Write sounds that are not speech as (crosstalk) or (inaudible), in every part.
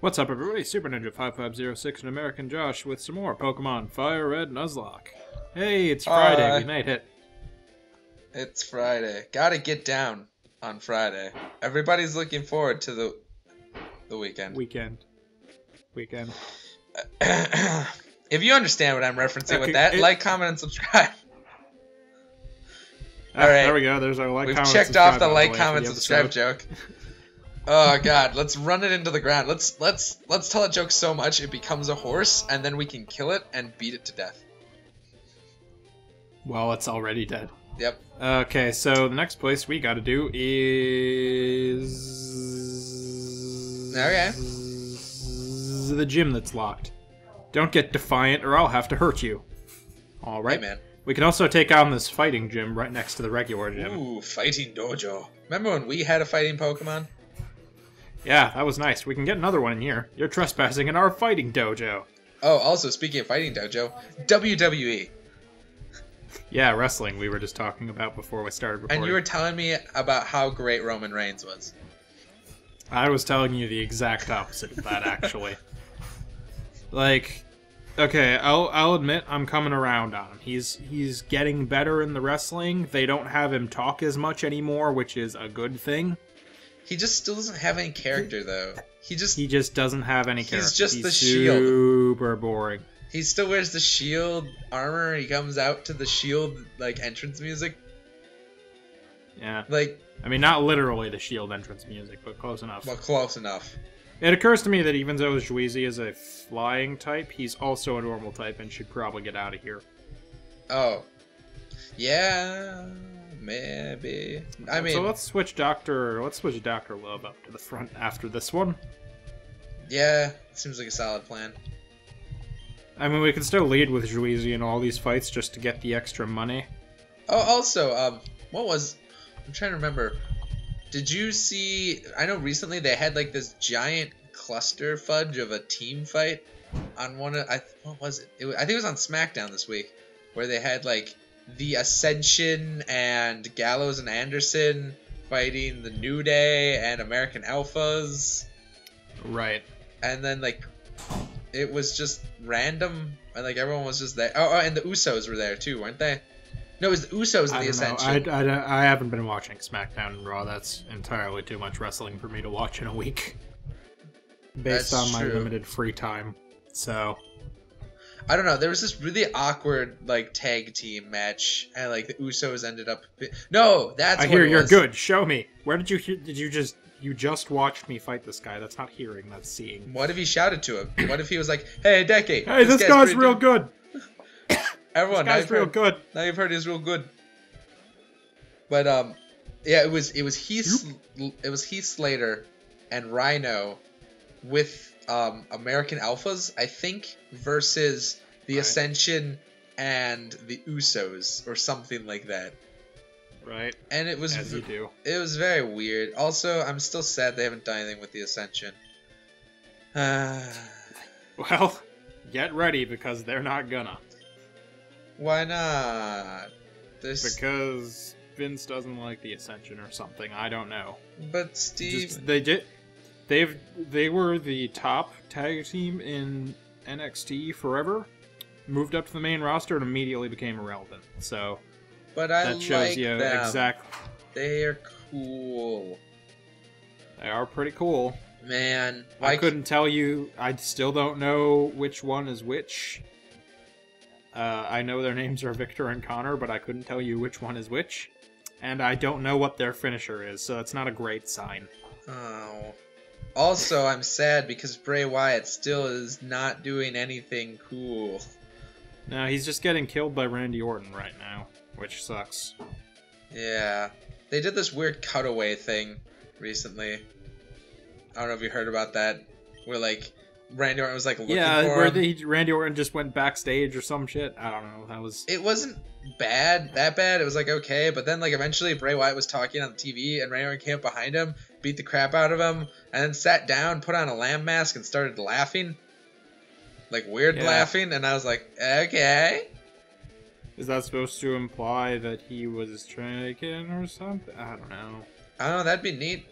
What's up, everybody? Super Ninja 5506 and American Josh with some more Pokemon Fire Red Nuzlocke. Hey, it's uh, Friday. Hi. We made it. It's Friday. Gotta get down on Friday. Everybody's looking forward to the the weekend. Weekend. Weekend. (clears throat) if you understand what I'm referencing Okay, with that, it- like, comment, and subscribe. Ah, All right. There we go. There's our like, We've comment, checked off the like, comment, the subscribe joke. Oh god, let's run it into the ground. Let's let's let's tell a joke so much it becomes a horse, and then we can kill it and beat it to death. Well, it's already dead. Yep. Okay, so the next place we gotta do is... Okay. Of the gym that's locked. Don't get defiant or I'll have to hurt you. Alright. Hey man. We can also take on this fighting gym right next to the regular gym. Ooh, fighting dojo. Remember when we had a fighting Pokemon? Yeah, that was nice. We can get another one in here. You're trespassing in our fighting dojo. Oh, also speaking of fighting dojo. WWE. Yeah, wrestling we were just talking about before we started recording. And you were telling me about how great Roman Reigns was. I was telling you the exact opposite of that, actually. (laughs) like, okay, I'll I'll admit I'm coming around on him. He's he's getting better in the wrestling. They don't have him talk as much anymore, which is a good thing. He just still doesn't have any character though. He just He just doesn't have any He's character. just He's the shield. Super boring. he still wears the shield armor. He comes out to the shield like entrance music. Yeah, Like, I mean not literally the Shield entrance music, but close enough. well, close enough. It occurs to me that even though Juizy is a flying type, he's also a normal type and should probably get out of here. Oh, yeah, maybe. I mean, so let's switch Doctor. Let's switch Doctor Love up to the front after this one. yeah, seems like a solid plan. I mean, we can still lead with Juizy in all these fights just to get the extra money. Oh, also, um, what was? I'm trying to remember. Did you see? I know recently they had like this giant cluster fudge of a team fight on one of. I what was it? it I think it was on SmackDown this week, where they had like the Ascension and Gallows and Anderson fighting the New Day and American Alphas, Right. and then like it was just random, and like everyone was just there. Oh, oh and the Usos were there too, weren't they? No, it was the Usos the. Ascension. I, I, I haven't been watching SmackDown and Raw. That's entirely too much wrestling for me to watch in a week. Based That's on my true. limited free time. So, I don't know. There was this really awkward like tag team match, and like the Usos ended up. No, that's I hear you're was. good. Show me. Where did you hear? Did you just. You just watched me fight this guy. That's not hearing, that's seeing. What if he shouted to him? What if he was like, "Hey, Deke, Hey, this, guy's, pretty real good." Everyone, This guy's real heard, good. now you've heard he's real good." But um, yeah, it was it was Heath Sl- it was Heath Slater and Rhino with um American Alphas, I think, versus the Right. Ascension and the Usos or something like that. Right. And it was As you do. It was very weird. Also, I'm still sad they haven't done anything with the Ascension. Uh, (sighs) Well, get ready because they're not gonna. Why not? This, Because Vince doesn't like the Ascension or something. I don't know. but Steve, Just, they did. They've they were the top tag team in NXT forever. Moved up to the main roster and immediately became irrelevant. So but I that shows like you them. exactly. They are cool, They are pretty cool. man. I Why couldn't tell you. I still don't know which one is which. Uh, I know their names are Victor and Connor, but I couldn't tell you which one is which. And I don't know what their finisher is, so it's not a great sign. Oh. Also, I'm sad because Bray Wyatt still is not doing anything cool. No, he's just getting killed by Randy Orton right now, which sucks. Yeah. They did this weird cutaway thing recently. I don't know if you heard about that. Where like Randy Orton was like looking yeah, for where him. the, Randy Orton just went backstage or some shit. I don't know. That was It wasn't bad, that bad. It was like okay, but then like eventually Bray Wyatt was talking on the TV and Randy Orton came up behind him, beat the crap out of him, and then sat down, put on a lamb mask, and started laughing. like weird Yeah. laughing, and I was like, okay. Is that supposed to imply that he was tricking or something? I don't know. I don't know. That'd be neat.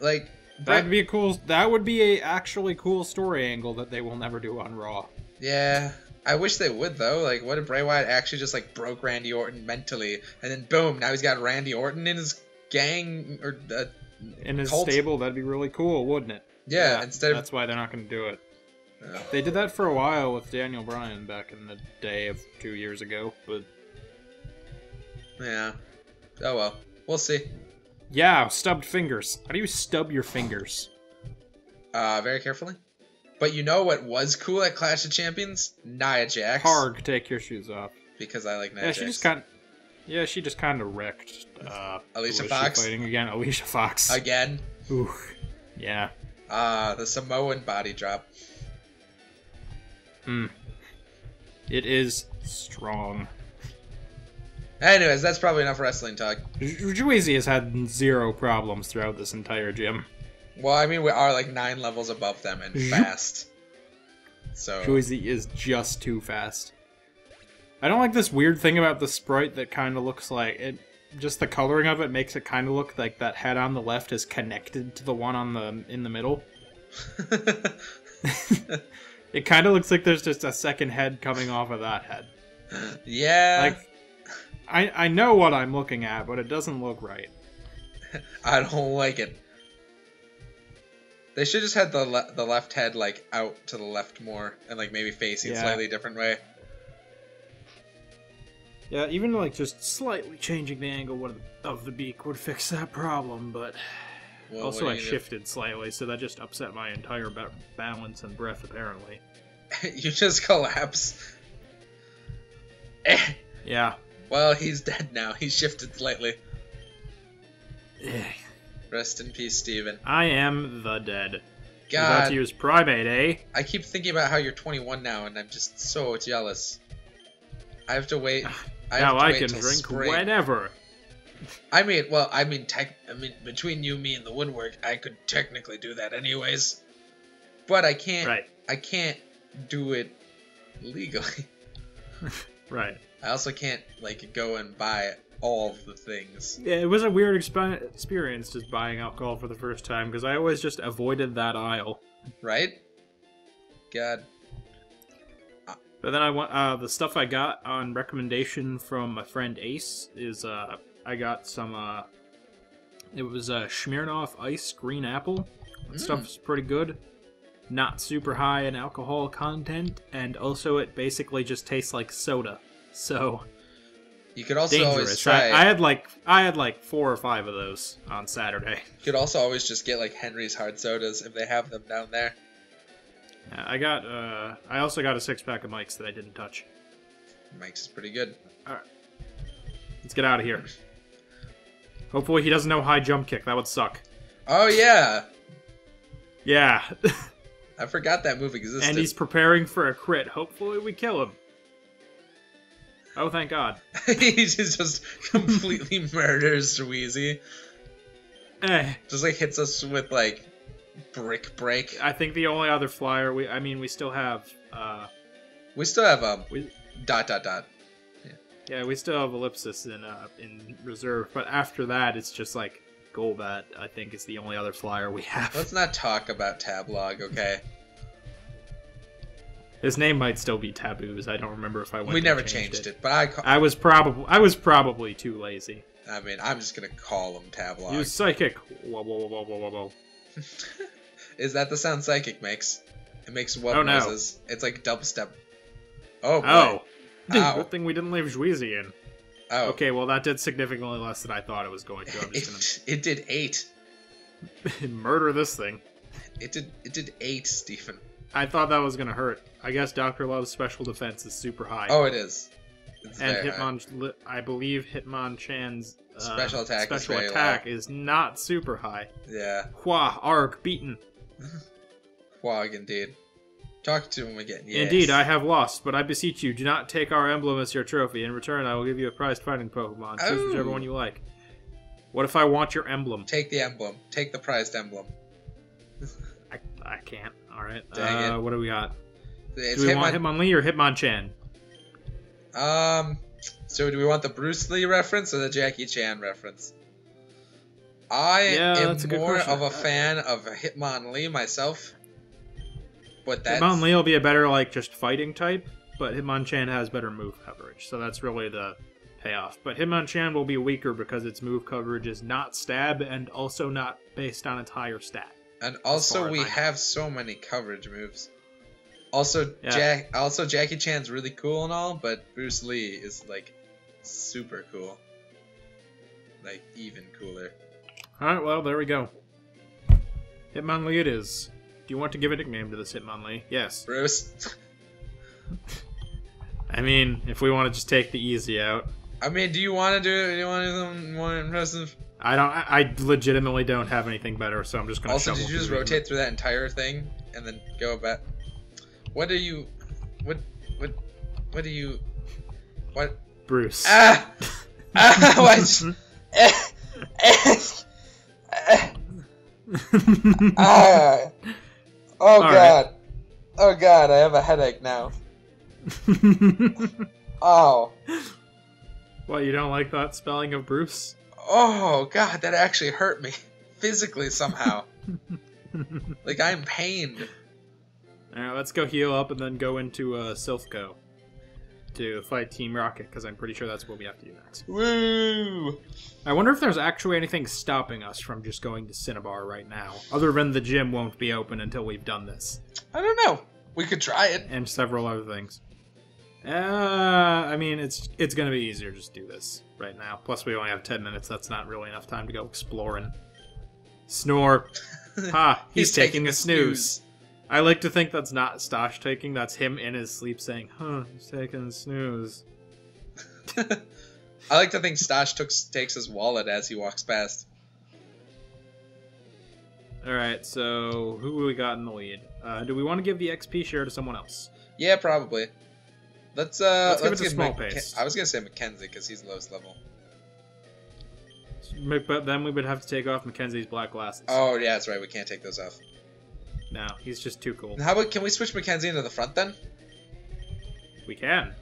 Like, That'd be a cool. That would be a actually cool story angle that they will never do on Raw. yeah. I wish they would though. Like, what if Bray Wyatt actually just like broke Randy Orton mentally, and then boom, now he's got Randy Orton in his gang or uh, In his Cult. stable, that'd be really cool, wouldn't it? yeah, Instead of That's why they're not going to do it. They did that for a while with Daniel Bryan back in the day of two years ago, but yeah. Oh well, we'll see. Yeah, stubbed fingers. How do you stub your fingers? Uh, very carefully. But you know what was cool at Clash of Champions? Nia Jax. Harg, take your shoes off. Because I like Nia Yeah, Jax. she just kind. Yeah, she just kind of wrecked. Uh, Alicia who was she Fox? fighting again. Alicia Fox. Again. Ooh. Yeah. Uh, the Samoan body drop. Hmm. It is strong. Anyways, that's probably enough wrestling talk. Juizy has had zero problems throughout this entire gym. Well, I mean, we are like nine levels above them and fast. So Juicy is just too fast. I don't like this weird thing about the sprite that kind of looks like it. Just the coloring of it makes it kind of look like that head on the left is connected to the one on the in the middle. (laughs) (laughs) it kind of looks like there's just a second head coming off of that head. yeah, Like, I I know what I'm looking at, but it doesn't look right. (laughs) I don't like it. They should just had the le- the left head like out to the left more and like maybe facing Yeah. slightly different way. Yeah, even like just slightly changing the angle of the, beak would fix that problem, but Well, also I do shifted slightly, so that just upset my entire ba- balance and breath apparently. (laughs) you just collapse. Eh. (laughs) Yeah. Well, he's dead now. He shifted slightly. (sighs) Rest in peace, Steven. I am the dead. You're about God, to use primate, eh? I keep thinking about how you're 21 now, and I'm just so jealous. I have to wait. (sighs) I now to I wait can drink spring. whenever. I mean, well, I mean, tech. I mean, between you, me, and the woodwork, I could technically do that anyways. But I can't. Right. I can't do it legally. (laughs) Right. I also can't like go and buy all the things. Yeah, it was a weird expi- experience just buying alcohol for the first time because I always just avoided that aisle. Right? God. But then I want uh, the stuff I got on recommendation from my friend Ace is uh, I got some uh, it was uh, Smirnoff Ice Green Apple. That Mm. stuff's pretty good. Not super high in alcohol content, and also it basically just tastes like soda. So You could also always try. I, I had like I had like four or five of those on Saturday. You could also always just get like Henry's hard sodas if they have them down there. Yeah, I got uh, I also got a six pack of Mike's that I didn't touch. Mike's is pretty good. All right, Let's get out of here. Hopefully he doesn't know high jump kick. That would suck. Oh yeah, Yeah. (laughs) I forgot that move existed. and he's preparing for a crit. Hopefully we kill him. Oh, thank God. (laughs) he just, completely (laughs) murders Sweezy. Eh, Just like hits us with like brick break. I think the only other flyer we, I mean, we still have, uh, We still have um we, dot dot dot. yeah, we still have ellipsis in, uh, in reserve. But after that, it's just like Golbat. I think is the only other flyer we have. Let's not talk about Tablog, okay? (laughs) His name might still be Taboos. I don't remember if I went. we never changed it. but I ca- I was probably I was probably too lazy. I mean, I'm just gonna call him Tablog. You psychic. Whoa, whoa, whoa, whoa, whoa, whoa. (laughs) Is that the sound Psychic makes? It makes what Oh, no. noises? It's like dubstep. Oh boy. Oh, Ow. good thing we didn't leave Zhuizi in. Oh. Okay, well that did significantly less than I thought it was going to. It, (laughs) it did eight. (laughs) murder this thing. It did. It did eight, Stephen. I thought that was gonna hurt. I guess Doctor Love's special defense is super high. Oh, it is. It's and high. Hitmon, I believe Hitmonchan's uh, Special attack is special very attack is not super high. Yeah. Hua, arg, beaten. (laughs) Quag, indeed. Talk to him again. Yes. Indeed, I have lost, but I beseech you, do not take our emblem as your trophy. In return, I will give you a prized fighting Pokemon. Choose Oh. whichever one you like. What if I want your emblem? Take the emblem. Take the prized emblem. (laughs) I, I can't. All right. Dang uh, it. What do we got? It's Do we want Hitmon. Hitmonlee or Hitmonchan? Um, so do we want the Bruce Lee reference or the Jackie Chan reference? I Yeah, am that's a good more question. of a fan of Hitmonlee myself, but that's Hitmonlee will be a better like just fighting type, but Hitmonchan has better move coverage, so that's really the payoff. But Hitmonchan will be weaker because its move coverage is not stab and also not based on its higher stat. And also we have so many coverage moves. Also, Yeah. Jack. Also, Jackie Chan's really cool and all, but Bruce Lee is like super cool, like even cooler. Alright, well, there we go. Hitmonlee it is. Do you want to give a nickname to this Hitmonlee? Yes. Bruce. (laughs) I mean, if we want to just take the easy out. I mean, do you want to do it? Do you want to do something more impressive? I don't. I I legitimately don't have anything better, so I'm just gonna. Also, did you just through rotate through that entire thing and then go back? What are you? What? What? What do you? What? Bruce. Ah! Ah! (laughs) What? (laughs) Eh, ah! Oh All right. god! Oh god! I have a headache now. (laughs) Oh! what you don't like that spelling of Bruce? Oh god! That actually hurt me (laughs) physically somehow. (laughs) like I'm pained. All right, let's go heal up and then go into uh, Silph Co to fight Team Rocket because I'm pretty sure that's what we have to do next. Woo! I wonder if there's actually anything stopping us from just going to Cinnabar right now, other than the gym won't be open until we've done this, I don't know. We could try it. and several other things. Uh, I mean, it's it's gonna be easier to just do this right now. Plus, we only have ten minutes. That's not really enough time to go exploring. Snore. Ha! (laughs) He's, taking, a snooze. I like to think that's not Stosh taking. That's him in his sleep saying, "Huh, he's taking a snooze." (laughs) I like to think Stash took, takes his wallet as he walks past. All right, so who we got in the lead? Uh, do we want to give the XP share to someone else? Yeah, probably. Let's uh. Let's give it to small Mac- pace. I was gonna say Mackenzie because he's lowest level. But then we would have to take off Mackenzie's black glasses. Oh yeah, that's right. We can't take those off. No, he's just too cool. How about can we switch Mackenzie into the front then? We can.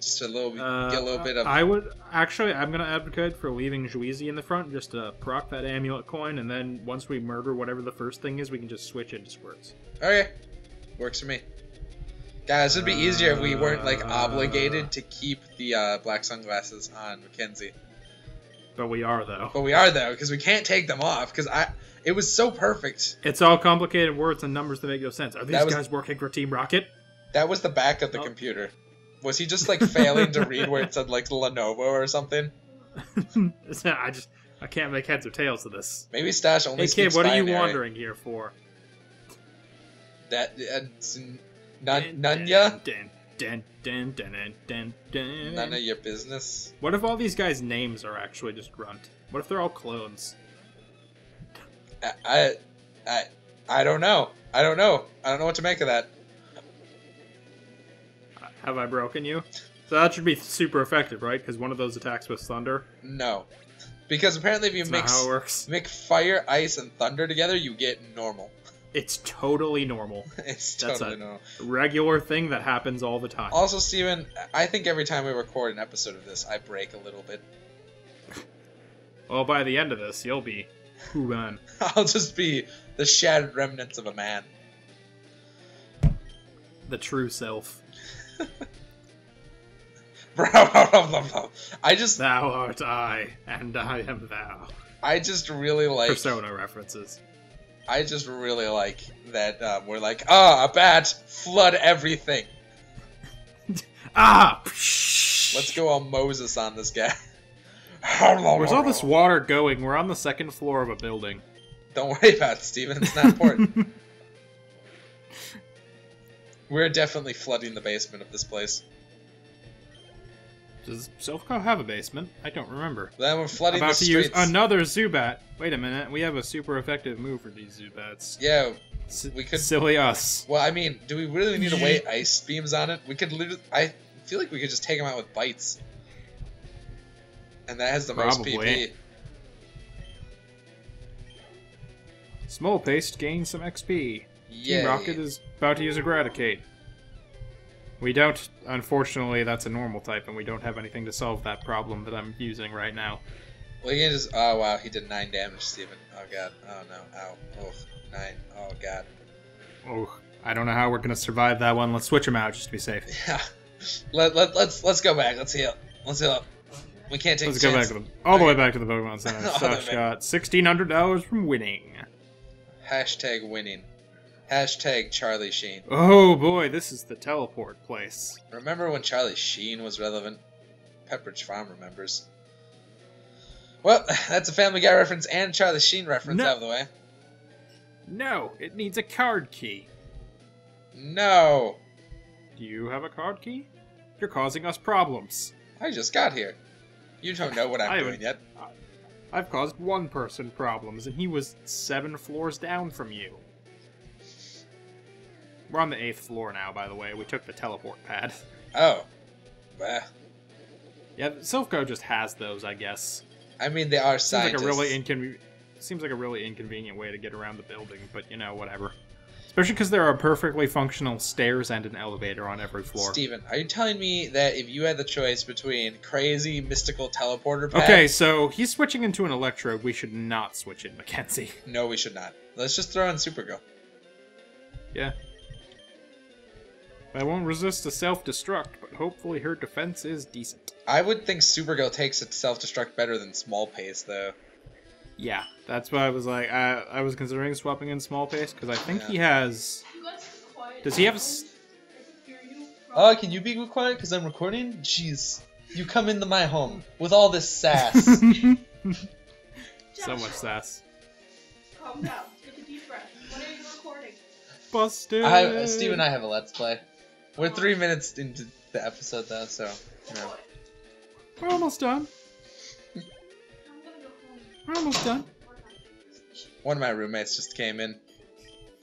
Just a little, Uh, get a little bit of. I would actually. I'm gonna advocate for leaving Juizy in the front just to proc that amulet coin, and then once we murder whatever the first thing is, we can just switch into squirts. Okay, works for me. Guys, it'd be easier if we weren't like obligated to keep the uh, black sunglasses on Mackenzie. But we are though. But we are though, because we can't take them off. Because I, it was so perfect. It's all complicated words and numbers that make no sense. Are these was- guys working for Team Rocket? That was the back of the Oh. computer. Was he just like failing to read where it said like Lenovo or something? (laughs) I just I can't make heads or tails of this. Maybe Stash only Hey kid, what are you wandering here for? That uh, none, none ya? Dun, dun, dun, dun, dun, dun, dun. None of your business. What if all these guys' names are actually just grunt? What if they're all clones? I, I, I, I don't know. I don't know. I don't know what to make of that. Have I broken you? So that should be super effective, right? Because one of those attacks was thunder. No, because apparently if you That's mix how it works. mix fire, ice, and thunder together, you get normal. It's totally normal. (laughs) It's That's totally a- normal. Regular thing that happens all the time. Also, Steven, I think every time we record an episode of this, I break a little bit. (laughs) Well, by the end of this, you'll be Huban. (laughs) I'll just be the shattered remnants of a man. The true self. I just, Thou art I, and I am thou. I just really like, Persona references. I just really like that uh, we're like, ah, a bat, flood everything. (laughs) Ah! Let's go all Moses on this guy. (laughs) Where's all this water going? We're on the second floor of a building. Don't worry about it, Steven. It's not important. (laughs) We're definitely flooding the basement of this place. Does Silph Co have a basement? I don't remember. Then we're flooding About the to use streets. another Zubat. Wait a minute, we have a super effective move for these Zubats. yeah. S- we could- Silly us. Well, I mean, do we really need to wait ice beams on it? We could literally. I feel like we could just take them out with bites. And that has the most PP. Small paste gain some XP. Team Rocket is about to use a Gradicate. We don't, unfortunately, that's a normal type, and we don't have anything to solve that problem that I'm using right now. Well, you can just. Oh wow, he did nine damage, Steven. Oh god. Oh no. Ow. Oh, nine. Oh god. Oh, I don't know how we're gonna survive that one. Let's switch him out just to be safe. (laughs) Yeah. Let, let, let's let's go back. Let's heal. Let's heal up. We can't take Let's go back to the all the way back to the Pokemon (laughs) Center. All the way Josh back. got sixteen hundred dollars from winning. Hashtag winning. Hashtag Charlie Sheen. Oh boy, this is the teleport place. Remember when Charlie Sheen was relevant? Pepperidge Farm remembers. Well, (laughs) that's a Family Guy reference and Charlie Sheen reference No. out of the way. No, it needs a card key. No, Do you have a card key? You're causing us problems. I just got here. You don't know what I'm I doing yet. I've caused one person problems, and he was seven floors down from you. We're on the eighth floor now, by the way. We took the teleport pad. (laughs) Oh, bah. Yeah, Silph Co just has those, I guess. I mean they are Seems scientists. like a really inconvenient. Seems like a really inconvenient way to get around the building, but you know, whatever. Especially because there are perfectly functional stairs and an elevator on every floor. Steven, are you telling me that if you had the choice between crazy mystical teleporter pad? Okay, so he's switching into an electrode. We should not switch in Mackenzie. No, we should not. Let's just throw in Supergirl. Yeah. I won't resist a self-destruct, but hopefully her defense is decent. I would think Supergirl takes its self-destruct better than Small Pace, though. Yeah, that's why I was like, I, I was considering swapping in small pace because I think Yeah. he has. You guys quiet. Does he have? a s- I can hear. Oh, can you be quiet because I'm recording? Jeez, you come into my home with all this sass. (laughs) so much sass. Calm down. Take a deep breath. When are you recording? Busted. I, Steve and I have a let's play. We're three minutes into the episode though, so you know. We're almost done. I'm gonna go home. We're almost done. One of my roommates just came in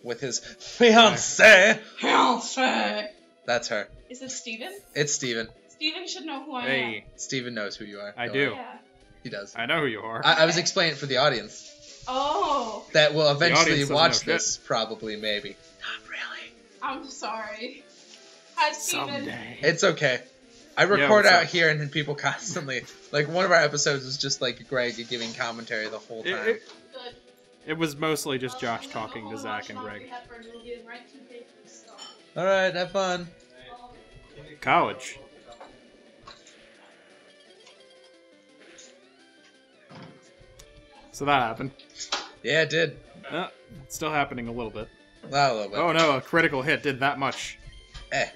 with his fiance. Fiance. That's her. Is it Steven? It's Steven. Steven should know who I am. Hey, Steven knows who you are. I Don't do. worry. Yeah. He does. I know who you are. I, I was explaining it for the audience Oh. That will audience eventually doesn't watch know this, probably, maybe. Not really. I'm sorry. Hi, Someday. It's okay. I record what's out up? here, and then people (laughs) constantly like one of our episodes was just like Greg giving commentary the whole time. it, Good. it was mostly just Josh talking to Zach and Greg. Hepburn. We'll get right to Nathan's stuff. All right, have fun. College. So that happened. Yeah, it did. Uh, still happening a little bit. Not a little bit. Oh no, a critical hit did that much. Eh.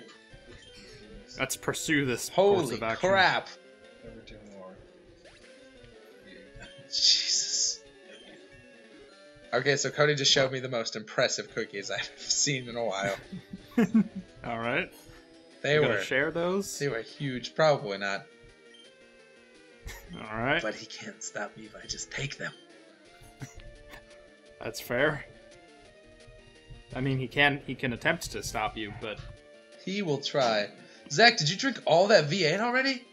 Let's pursue this course Holy of action. crap! (laughs) Jesus. Okay, so Cody just showed me the most impressive cookies I've (laughs) seen in a while. (laughs) All right. They You were gonna share those? they were huge. Probably not. All right. But he can't stop me if I just take them. That's fair. I mean, he can he can attempt to stop you, but He will try. Zach, did you drink all that V8 already?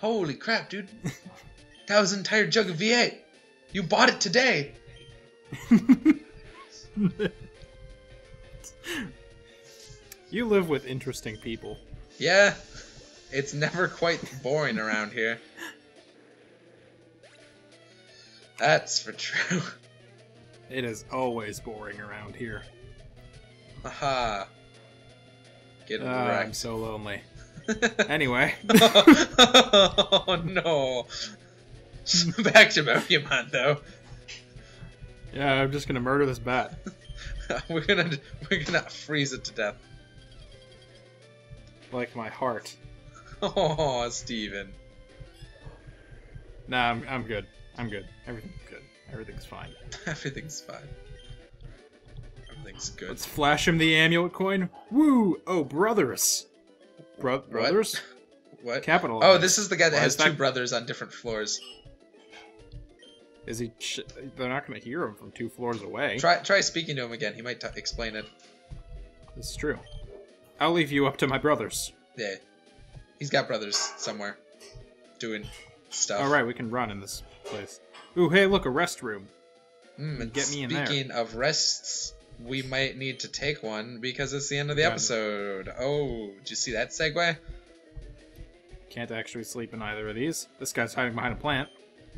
Holy crap, dude. (laughs) that was an entire jug of V8. You bought it today. (laughs) you live with interesting people. Yeah, it's never quite boring around here. That's for true. It is always boring around here. Haha. Get Ah, I'm so lonely. (laughs) Anyway, (laughs) oh no. (laughs) Back to Pokemon though. yeah, I'm just gonna murder this bat. we're gonna we're gonna freeze it to death. Like my heart. Oh, Steven. Nah, I'm, I'm good. I'm good. Everything's good. Everything's fine. Everything's fine. Everything's good. Let's flash him the amulet coin. Woo! Oh, brothers. Bro- brothers? What? Capital. Oh, this is the guy that has two brothers on different floors. Is he? They're not going to hear him from two floors away. Try try speaking to him again. He might t- explain it. This is true. I'll leave you up to my brothers. Yeah. He's got brothers somewhere doing stuff. All right, we can run in this place. Ooh, hey, look, a restroom. Mm, and Get me in there. speaking of rests, we might need to take one because it's the end of the episode. Oh, did you see that segue? Can't actually sleep in either of these. This guy's hiding behind a plant.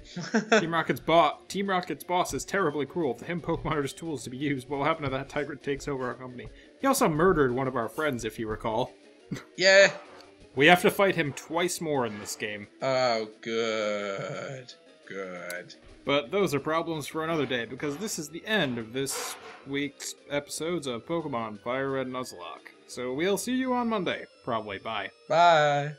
(laughs) Team Rocket's boss. Team Rocket's boss is terribly cruel. To him, Pokemon are just tools to be used. What will happen if that Tigrant takes over our company? He also murdered one of our friends, if you recall. (laughs) yeah. We have to fight him twice more in this game. Oh, good. Good. But those are problems for another day, because this is the end of this week's episodes of Pokemon Fire Red Nuzlocke. So we'll see you on Monday. Probably. Bye. Bye.